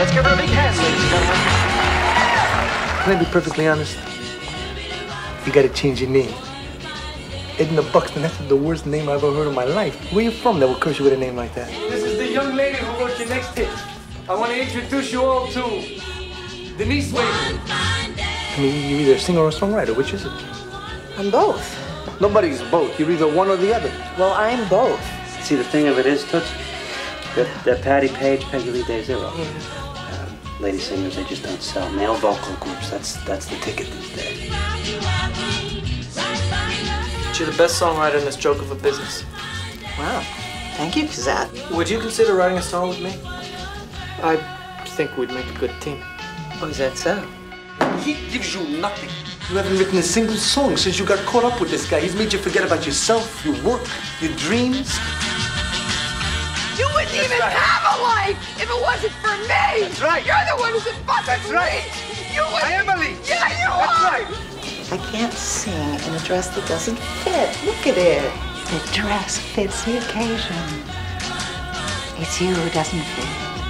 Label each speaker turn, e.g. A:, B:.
A: Can I be perfectly honest? You gotta change your name. Edna Buxton, that's the worst name I've ever heard in my life. Where you from that would curse you with a name like that?
B: This is the young lady who wrote your next hit. I want to introduce you all to Denise Wade.
A: I mean, you're either a singer or a songwriter. Which is it?
C: I'm both.
A: Nobody's both. You're either one or the other.
C: Well, I'm both.
D: See, the thing of it is, Toots, that, that Patti Page, Peggy Lee Day Zero. Um, lady singers, they just don't sell. Male vocal groups, that's that's the ticket these days.
B: You're the best songwriter in this joke of a business.
C: Wow. Thank you, Caszatt.
B: Would you consider writing a song with me? I think we'd make a good team.
C: Oh, is that so?
A: He gives you nothing. You haven't written a single song since you got caught up with this guy. He's made you forget about yourself, your work, your dreams.
E: You wouldn't even have a if it wasn't for me.
A: That's right.
E: You're the one who's in fucking
A: That's right.
E: lead. You would.
A: I am a lead.
E: Yeah, you
A: That's
E: are.
A: right.
C: I can't sing in a dress that doesn't fit. Look at it.
F: The dress fits the occasion. It's you who doesn't fit.